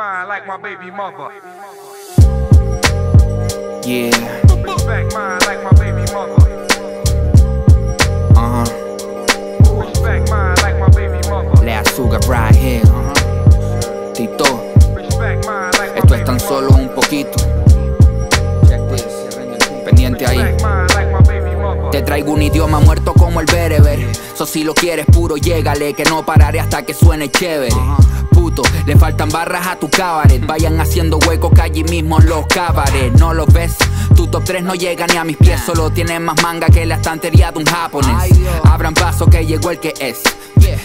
Mine like my baby mother. Yeah, Respect mine like my baby mother. uh huh. Respect mine like my baby mother. Le azúcar right here. Tito, Respect mine like my esto es tan solo un poquito. Check this. Pendiente ahí. Te traigo un idioma muerto como el bereber. Si lo quieres puro, llégale, que no pararé hasta que suene chévere. Puto, le faltan barras a tu cabaret. Vayan haciendo huecos que allí mismo los cabaret. ¿No los ves? Tu top 3 no llega ni a mis pies, solo tiene más manga que la estantería de un japonés. Abran paso que llegó el que es.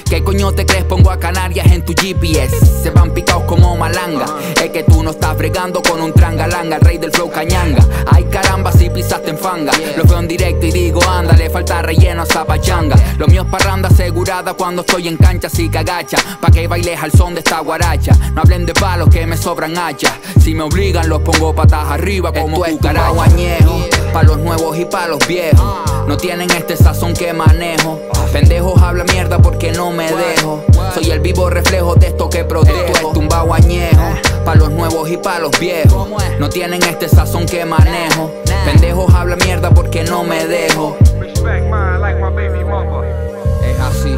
¿Qué coño te crees? Pongo a Canarias en tu GPS. Se van picados como malanga. Es que tú no estás bregando con un trangalanga, el rey del flow cañanga. Ay caramba, si pisaste en fanga. Lo veo en directo y digo, ándale, falta relleno a esa pachanga. Lo mío es parranda asegurada cuando estoy en cancha, así que agacha. Pa' que bailes al son de esta guaracha. No hablen de palos que me sobran hachas. Si me obligan, los pongo patas arriba como cucaracha. añejo, pa' los nuevos y pa' los viejos. No tienen este sazón que manejo. Pendejos habla mierda porque no me dejo. Soy el vivo reflejo de esto que protejo. Tumbao añejo, pa' los nuevos y pa' los viejos. No tienen este sazón que manejo. Pendejos habla mierda porque no me dejo. Respect mine like my baby mother. Es así.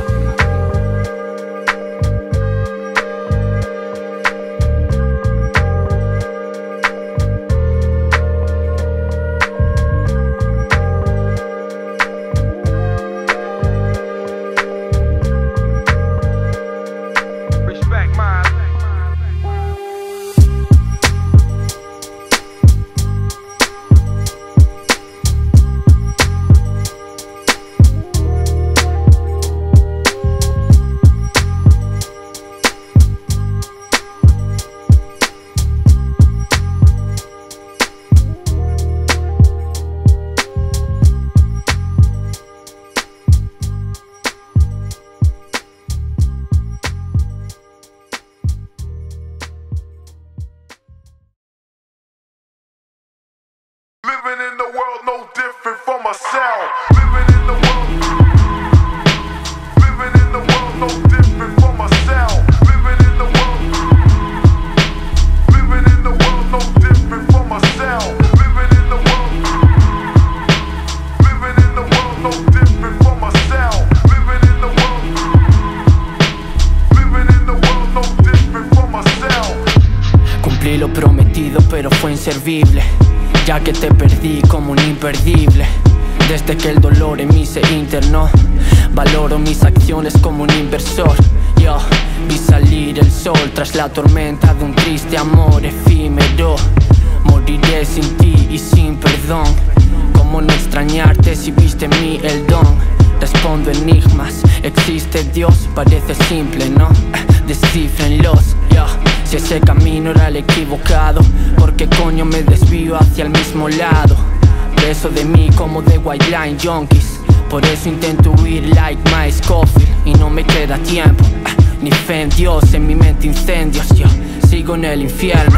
Se internó, valoro mis acciones como un inversor. Yo vi salir el sol tras la tormenta de un triste amor efímero. Moriré sin ti y sin perdón. ¿Cómo no extrañarte si viste en mí el don? Respondo enigmas, existe Dios, parece simple, ¿no? Descifrenlos, yo. Si ese camino era el equivocado, ¿por qué coño me desvío hacia el mismo lado? Preso de mí como de White Line Junkies. Por eso intento huir like my Scofield y no me queda tiempo. ah, Ni fe en Dios, en mi mente incendios, yo sigo en el infierno.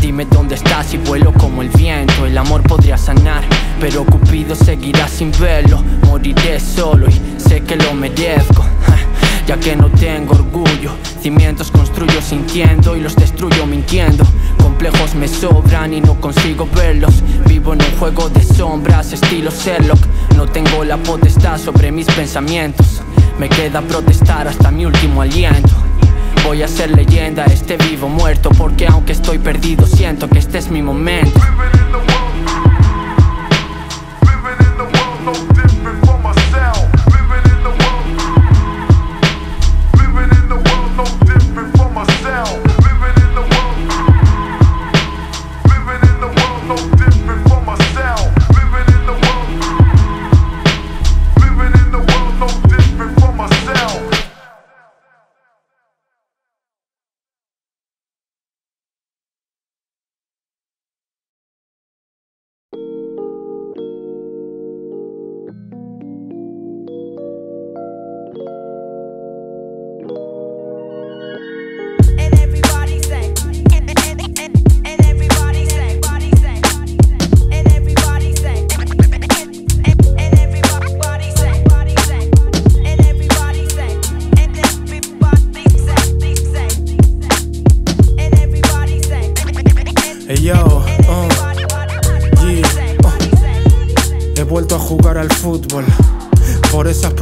Dime dónde estás y vuelo como el viento. El amor podría sanar, pero Cupido seguirá sin verlo. Moriré solo y sé que lo merezco. Ya que no tengo orgullo, cimientos construyo sintiendo y los destruyo mintiendo. Complejos me sobran y no consigo verlos. Vivo en un juego de sombras, estilo Sherlock. No tengo la potestad sobre mis pensamientos. Me queda protestar hasta mi último aliento. Voy a ser leyenda, este vivo muerto, porque aunque estoy perdido, siento que este es mi momento.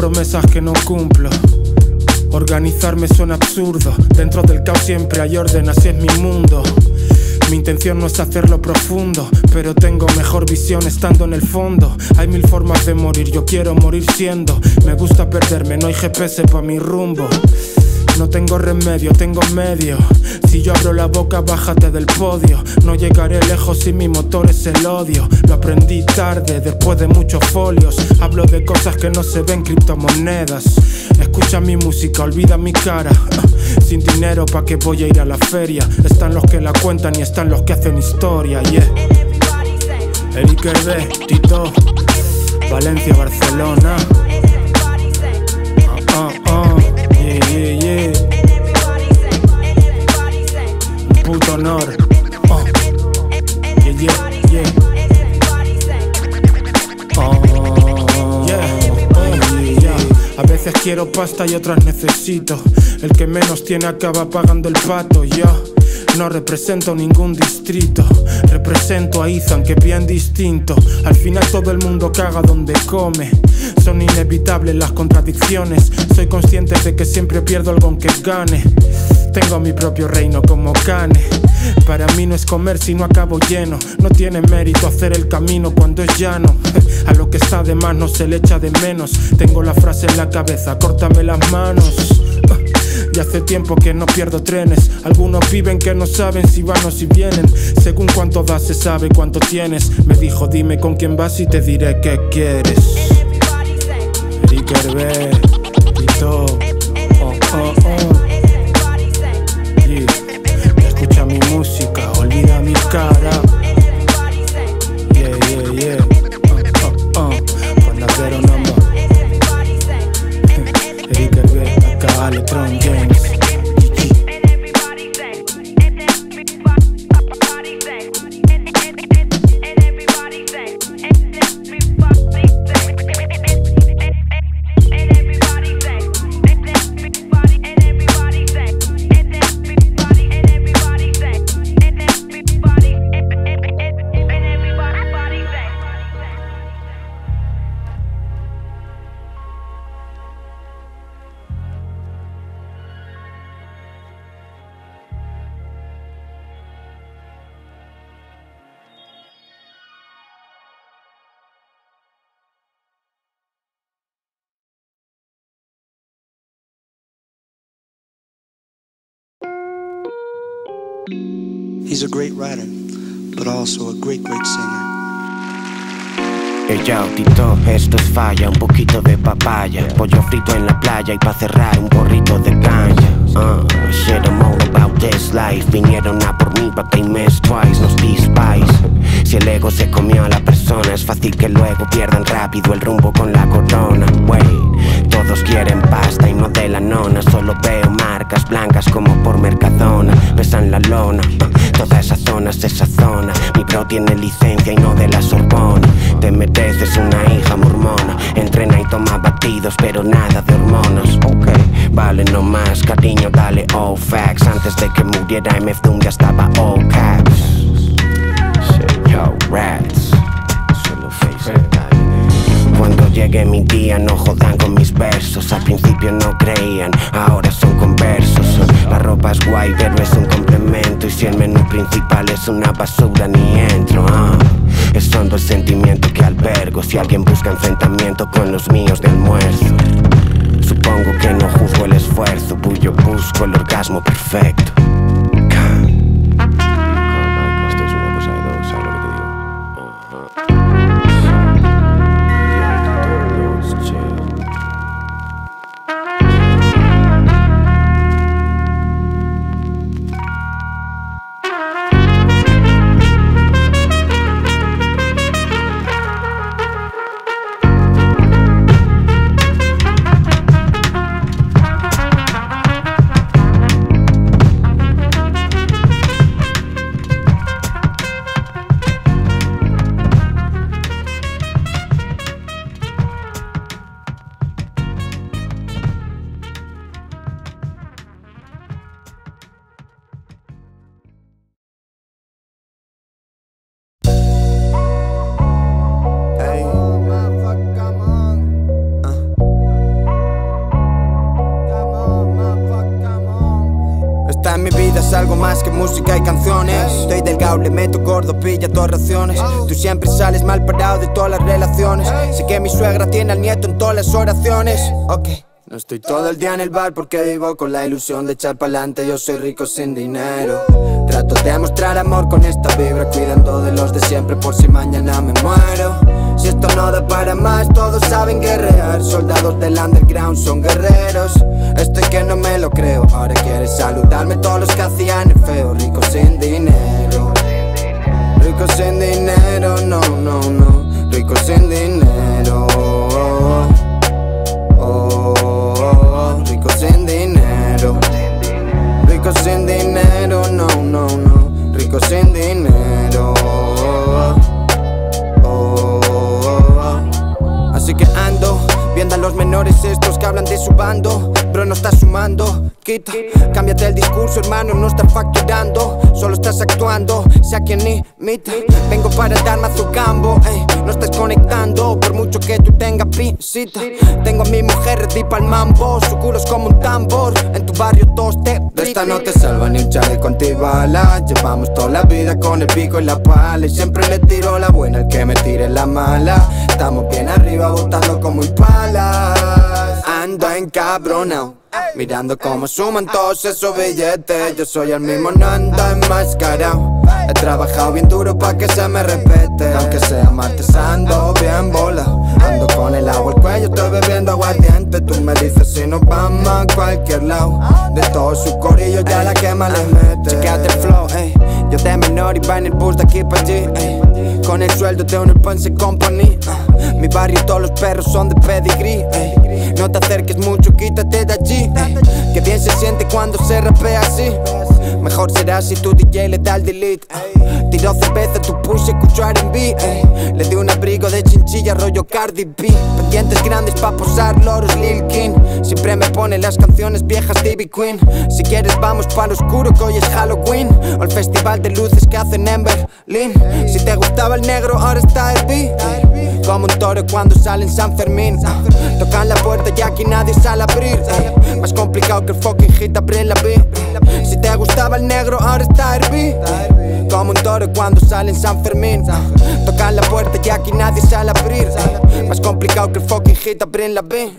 Promesas que no cumplo. Organizarme suena absurdo, dentro del caos siempre hay orden, así es mi mundo. Mi intención no es hacerlo profundo, pero tengo mejor visión estando en el fondo. Hay mil formas de morir, yo quiero morir siendo. Me gusta perderme, no hay GPS pa' mi rumbo. No tengo remedio, tengo medio. Si yo abro la boca, bájate del podio. No llegaré lejos si mi motor es el odio. Lo aprendí tarde, después de muchos folios. Hablo de cosas que no se ven, criptomonedas. Escucha mi música, olvida mi cara. Sin dinero, ¿pa' que voy a ir a la feria? Están los que la cuentan y están los que hacen historia, yeah. Eric Tito, Valencia, Barcelona. Oh. Oh, oh. A veces quiero pasta y otras necesito. El que menos tiene acaba pagando el pato. Yo no represento ningún distrito. Represento a Ethan, que bien distinto. Al final todo el mundo caga donde come. Son inevitables las contradicciones. Soy consciente de que siempre pierdo algo aunque gane. Tengo mi propio reino como cane. Para mí no es comer si no acabo lleno. No tiene mérito hacer el camino cuando es llano. A lo que está de más no se le echa de menos. Tengo la frase en la cabeza, córtame las manos. Y hace tiempo que no pierdo trenes. Algunos viven que no saben si van o si vienen. Según cuánto das se sabe cuánto tienes. Me dijo, dime con quién vas y te diré qué quieres. Eric Hervé, Tito, olvida mi He's a great writer, but also a great, great singer. Ey, yo, Tito, esto es falla, un poquito de papaya. Pollo frito en la playa y pa' cerrar un porrito de ganja uh, Shit, I'm about this life. Vinieron a por mí, but they missed twice, nos despise. Si el ego se comió a la persona Es fácil que luego pierdan rápido el rumbo con la corona. Wait, todos quieren pasta y no de la nona. Solo veo marcas blancas como por Mercadona. Pesan la lona, toda esa zona es esa zona. Mi bro tiene licencia y no de la Sorbona. Te mereces una hija mormona. Entrena y toma batidos pero nada de hormonas. Ok, vale no más cariño dale all facts. Antes de que muriera MF ya estaba all caps. Yo, rats. Solo face. Cuando llegue mi día no jodan con mis versos. Al principio no creían, ahora son conversos. La ropa es guay pero es un complemento. Y si el menú principal es una basura ni entro ah. Es hondo el sentimiento que albergo. Si alguien busca enfrentamiento con los míos del muerto Supongo que no juzgo el esfuerzo Pues yo busco el orgasmo perfecto meto gordo, pilla todas raciones. Tú siempre sales mal parado de todas las relaciones. Sé que mi suegra tiene al nieto en todas las oraciones. Ok. No estoy todo el día en el bar porque vivo con la ilusión de echar pa'lante. Yo soy rico sin dinero. Trato de mostrar amor con esta vibra, cuidando de los de siempre por si mañana me muero. Si esto no da para más, todos saben guerrear. Soldados del underground son guerreros. Estoy que no me lo creo. Ahora quieres saludarme todos los que hacían el feo. Rico sin dinero. Rico sin dinero, no, no, no. Rico sin dinero. Oh, rico sin dinero. Rico sin dinero, no, no, no. Rico sin dinero. Oh, así que ando viendo a los menores estos que hablan de su bando. Bro, no estás sumando. Quita, cámbiate el discurso, hermano, no estás facturando. Solo estás actuando, sea quien imita. Vengo para dar más tu cambo, ey. No estás conectando, por mucho que tú tengas pisita. Tengo a mi mujer ready pa'l mambo. Su culo es como un tambor. En tu barrio todos te. De esta no te salva ni un chaleco antibala. Llevamos toda la vida con el pico y la pala. Y siempre le tiro la buena al que me tire la mala. Estamos bien arriba, botando como impalas. Ando encabronado. Mirando cómo suman todos esos billetes. Yo soy el mismo, no ando enmascarado. He trabajado bien duro pa' que se me respete. Aunque sea martes ando bien bola. Ando con el agua al cuello, estoy bebiendo aguardiente. Tú me dices si nos vamos a cualquier lado. De todos sus corillos ya la quema le mete. Chequeate el flow, ey. Yo de menor y va en el bus de aquí pa' allí, ey. Con el sueldo de un Ponce Company ah. Mi barrio todos los perros son de pedigree, ey No te acerques mucho, quítate de allí. Que bien se siente cuando se rapea así. Mejor será si tu DJ le da el delete. Tiró cerveza, tu push, escucho R&B ey. Le di un abrigo de chinchilla, rollo Cardi B. Pendientes grandes pa' posar loros Lil King Siempre me pone las canciones viejas TV Queen. Si quieres vamos pa' lo oscuro que hoy es Halloween. O el festival de luces que hacen en Berlín. Si te gustaba el negro ahora está el B Como un toro cuando sale en San Fermín. Tocan la puerta y aquí nadie sale a abrir. Más complicado que el fucking hit abrir la B Si te gustaba el negro ahora está Herbie Como un toro cuando sale en San Fermín. Tocan la puerta y aquí nadie sale a abrir. Más complicado que el fucking hit abrir la B.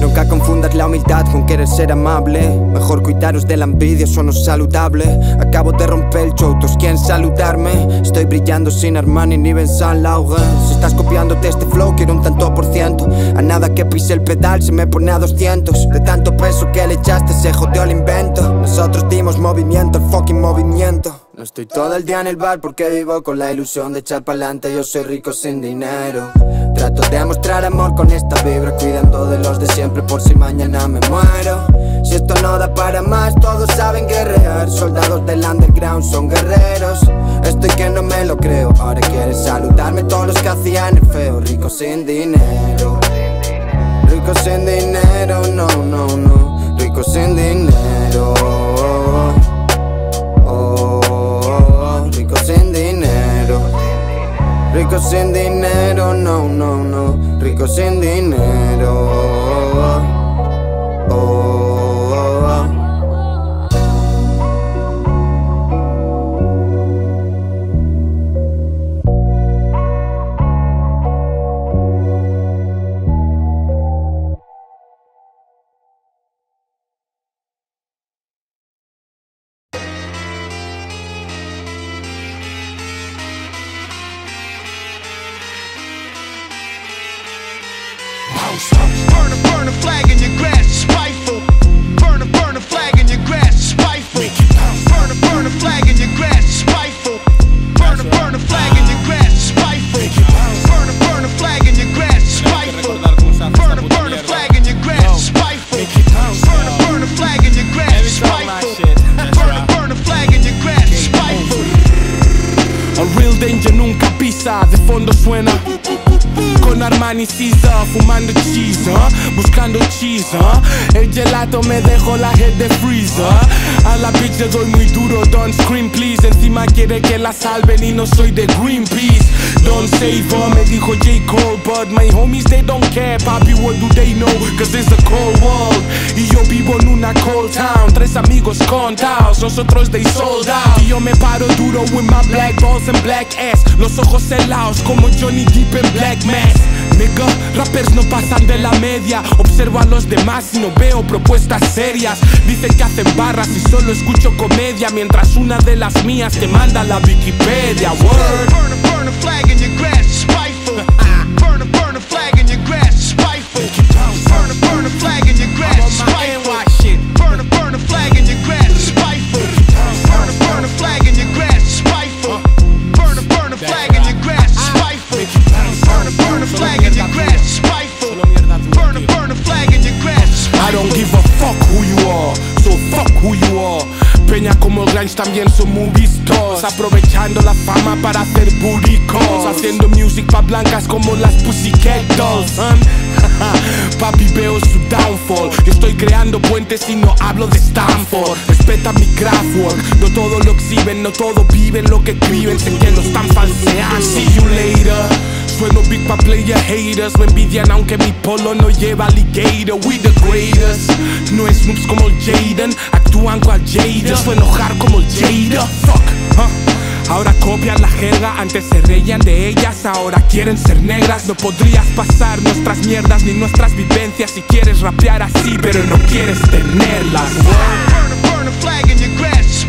Nunca confundas la humildad con querer ser amable. Mejor cuidaros de la envidia, eso es saludable Acabo de romper el show, todos quieren saludarme. Estoy brillando sin Armani ni Ben Saint Laurent Si estás copiándote este flow, quiero un tanto por ciento. A nada que pise el pedal se me pone a 200 De tanto peso que le echaste se jodió el invento. Nosotros dimos movimiento, el fucking movimiento no estoy todo el día en el bar porque vivo con la ilusión de echar pa'lante. Yo soy rico sin dinero. Trato de mostrar amor con esta vibra Cuidando de los de siempre por si mañana me muero. Si esto no da para más, todos saben guerrear Soldados del underground son guerreros. Estoy que no me lo creo. Ahora quieres saludarme todos los que hacían el feo. Rico sin dinero. Rico sin dinero, no, no, no. Rico sin dinero Rico sin dinero, no, no, no. Rico sin dinero. El gelato me dejó la head de freezer. A la bitch le doy muy duro, don't scream please. Encima quiere que la salven y no soy de Greenpeace. Don't save her, me dijo J. Cole, but my homies they don't care. Papi, what do they know? Cause it's a cold world. Y yo vivo en una cold town. Tres amigos contados, nosotros they sold out. Y yo me paro duro with my black balls and black ass. Los ojos helados como Johnny Depp en Black Mass. Nigga, rappers no pasan de la media. Observo a los demás y no veo propuestas serias. Dicen que hacen barras y solo escucho comedia. Mientras una de las mías te manda la Wikipedia. Word. Grange también son muy vistos Aprovechando la fama para hacer buricos Haciendo music pa' blancas como las Pussycat Dolls son. Papi veo su downfall. Yo estoy creando puentes y no hablo de Stanford. Respeta mi craftwork No todo lo exhiben, no todo viven lo que escriben. Sé que lo están falseando. See you later Sueno big pa' player haters Me envidian aunque mi polo no lleva alligator We the greatest No es noobs como el Jaden Actúan cual Jada Sueno hard como el Jada Fuck, huh? Ahora copian la jerga, antes se reían de ellas, ahora quieren ser negras. No podrías pasar nuestras mierdas ni nuestras vivencias si quieres rapear así, pero no quieres tenerlas. Burn a, burn a flag in your grass,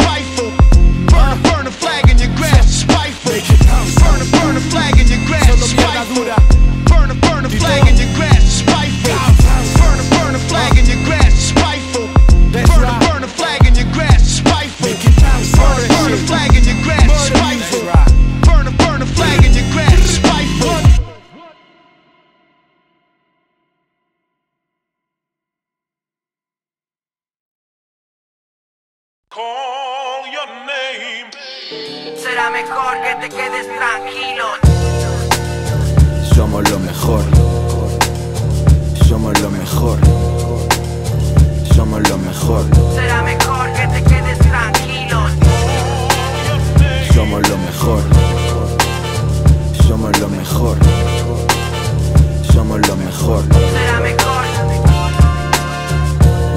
Burn a, burn a flag in your grass, spiteful. Burn a,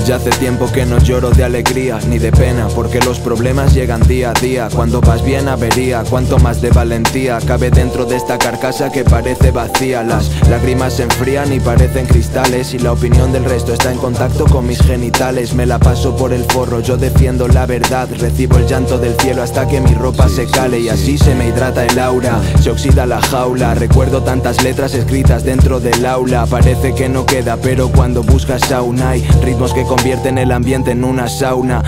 Ya hace tiempo que no lloro de alegría ni de pena Porque los problemas llegan día a día. Cuando vas bien avería, cuanto más de valentía. Cabe dentro de esta carcasa que parece vacía. Las lágrimas se enfrían y parecen cristales Y la opinión del resto está en contacto con mis genitales. Me la paso por el forro, yo defiendo la verdad. Recibo el llanto del cielo hasta que mi ropa se cale Y así se me hidrata el aura, se oxida la jaula Recuerdo tantas letras escritas dentro del aula. Parece que no queda, pero cuando buscas aún hay Ritmos que convierten el ambiente en una sauna.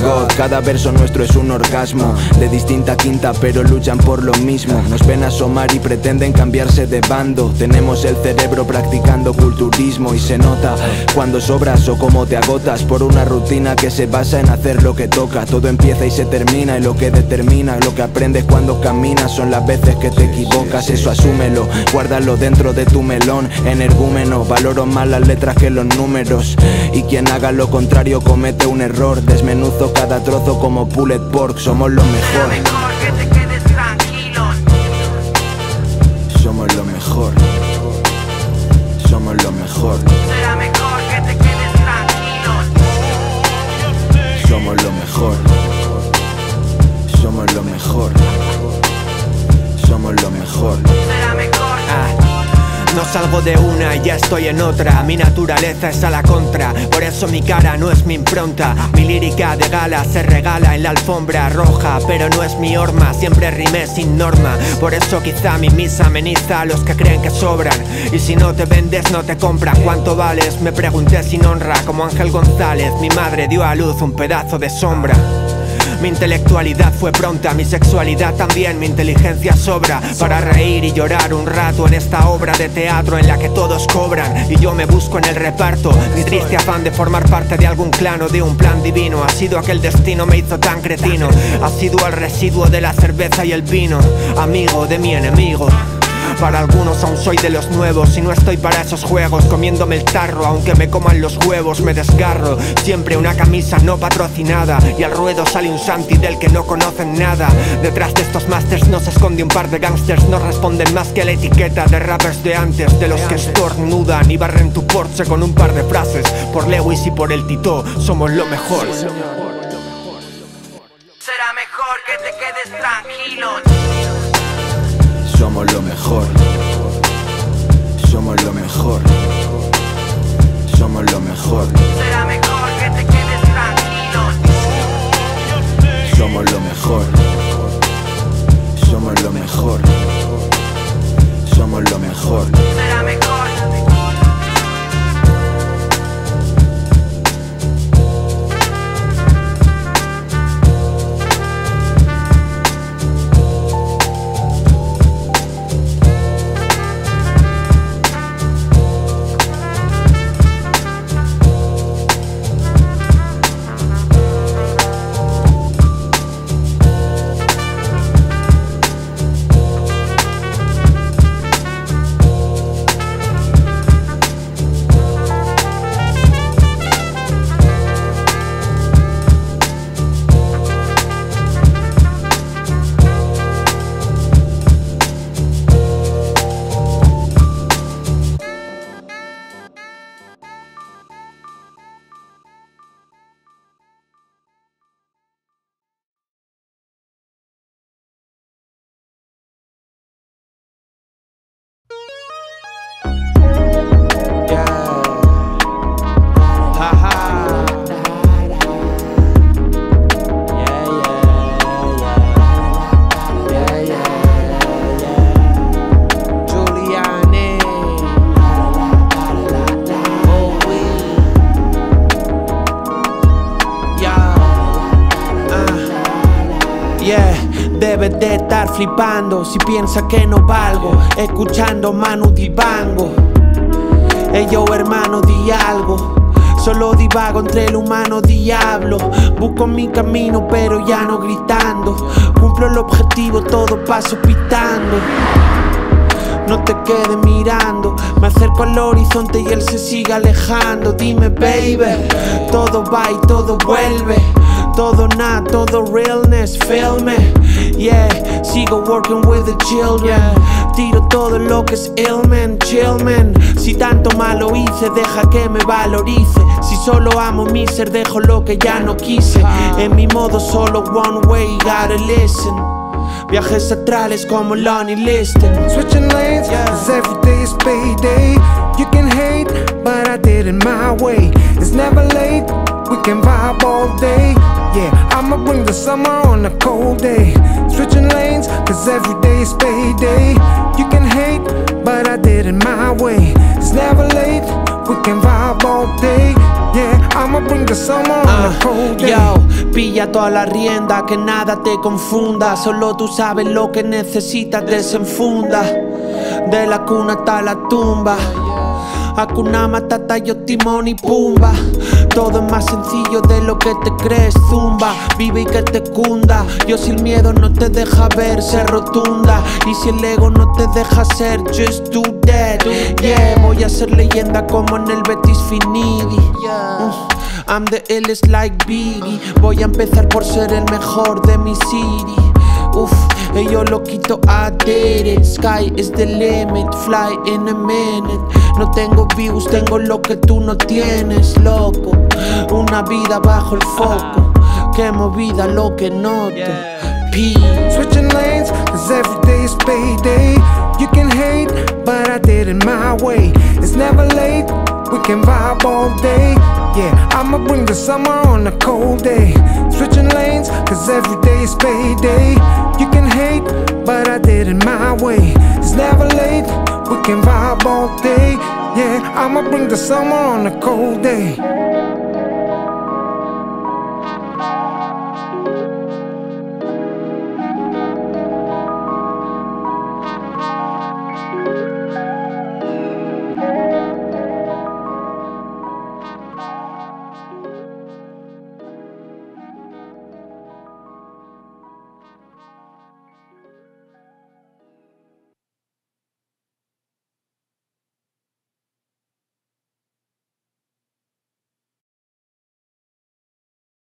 God, cada verso nuestro es un orgasmo. De distinta quinta pero luchan por lo mismo. Nos ven asomar y pretenden cambiarse de bando. Tenemos el cerebro practicando culturismo Y se nota cuando sobras o como te agotas Por una rutina que se basa en hacer lo que toca. Todo empieza y se termina y lo que determina Lo que aprendes cuando caminas son las veces que te equivocas. Eso asúmelo, guárdalo dentro de tu melón. Energúmeno, valoro más las letras que los números. Y quien haga lo contrario comete un error. Desmenuzo cada trozo como pulled pork Somos lo mejor, que te quedes somos lo mejor. Somos lo mejor, Será mejor que te quedes tranquilo. somos lo mejor. Somos lo mejor. Somos lo mejor. No salgo de una y ya estoy en otra. Mi naturaleza es a la contra. Por eso mi cara no es mi impronta. Mi lírica de gala se regala en la alfombra roja Pero no es mi horma, siempre rimé sin norma. Por eso quizá mi misa ameniza a los que creen que sobran. Y si no te vendes no te compran ¿Cuánto vales? Me pregunté sin honra. Como Ángel González Mi madre dio a luz un pedazo de sombra mi intelectualidad fue pronta, mi sexualidad también, mi inteligencia sobra para reír y llorar un rato en esta obra de teatro en la que todos cobran y yo me busco en el reparto. Mi triste afán de formar parte de algún clan o de un plan divino ha sido aquel destino me hizo tan cretino. Ha sido el residuo de la cerveza y el vino, amigo de mi enemigo. Para algunos aún soy de los nuevos y no estoy para esos juegos. Comiéndome el tarro, aunque me coman los huevos, me desgarro. Siempre una camisa no patrocinada y al ruedo sale un Santi del que no conocen nada. Detrás de estos masters no se esconde un par de gangsters, no responden más que la etiqueta de rappers de antes, de los que estornudan y barren tu Porsche con un par de frases. Por Lewis y por el Tito, somos lo mejor. Será mejor que te quedes tranquilo. Somos lo mejor. Somos lo mejor. Somos lo mejor. Será mejor que te quedes tranquilo. Somos lo mejor. Somos lo mejor. Somos lo mejor. Flipando si piensa que no valgo, escuchando Manu Dibango. Ey yo hermano di algo. Solo divago entre el humano diablo. Busco mi camino, pero ya no gritando. Cumplo el objetivo, todo paso pitando. No te quedes mirando, me acerco al horizonte y él se sigue alejando. Dime, baby, todo va y todo vuelve. Todo nada, todo realness, feel me. Yeah, sigo working with the children. Tiro todo lo que es ill man, chill man. Si tanto malo hice, deja que me valorice. Si solo amo mi ser, dejo lo que ya no quise. En mi modo solo one way, gotta listen. Viajes astrales como Lonnie Liston. Switching lanes, cause every day is payday. You can hate, but I did it my way. It's never late, we can vibe all day. Yeah, I'ma bring the summer on a cold day. Switching lanes, cause every day is payday. You can hate, but I did it my way. It's never late, we can vibe all day. Yeah, I'ma bring the summer on a cold day. Yo, pilla toda la rienda, que nada te confunda. Solo tú sabes lo que necesitas, desenfunda. De la cuna hasta la tumba. Hakuna Matata, yo Timón y Pumba. Todo es más sencillo de lo que te crees, zumba. Vive y que te cunda. Yo si el miedo no te deja ver, se rotunda. Y si el ego no te deja ser, just do that. Yeah, voy a ser leyenda como en el Betis Finidi. Mm, I'm the illest like Biggie. Voy a empezar por ser el mejor de mi city. Uf, y yo lo quito I did it. Sky is the limit, fly in a minute. No tengo views, tengo lo que tú no tienes, loco. Una vida bajo el foco. Qué movida lo que noto. P Switching lanes, cause every day is payday. You can hate, but I did it my way. It's never late, we can vibe all day. Yeah, I'ma bring the summer on a cold day. Switching lanes, cause every day is payday. You can hate, but I did it my way. It's never late, we can vibe all day. Yeah, I'ma bring the summer on a cold day.